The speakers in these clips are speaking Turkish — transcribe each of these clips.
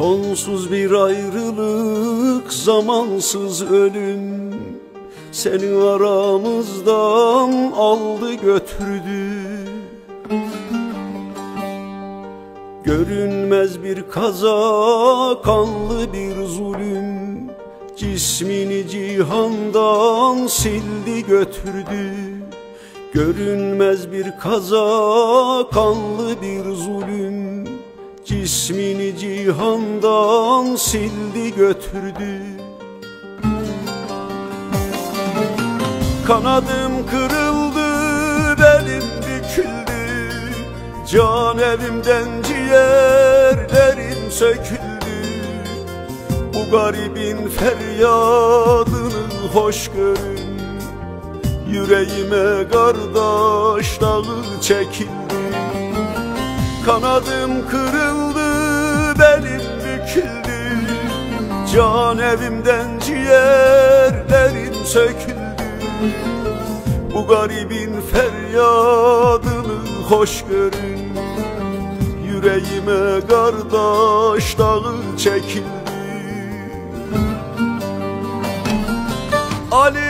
Sonsuz bir ayrılık, zamansız ölüm. Seni aramızdan aldı götürdü. Görünmez bir kaza, kanlı bir zulüm. Cismini cihandan sildi götürdü. Görünmez bir kaza, kanlı bir zulüm Cismini cihandan sildi götürdü. Kanadım kırıldı, belim büküldü. Can evimden ciğerlerim söküldü. Bu garibin feryadını hoş görün Yüreğime kardeş dağı çekildi Kanadım kırıldı, belim büküldü. Can evimden ciğerlerim söküldü. Bu garibin feryadını hoş görün. Yüreğime kardeş dağı çekildi. Alim,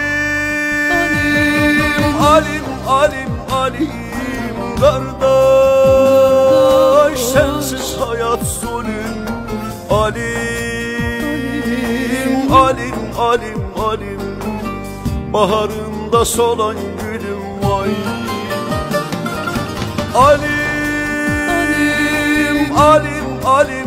alim, alim, alim Kardeş Alim, alim, alim, alim. Baharında solan gülüm vay. Alim, alim, alim,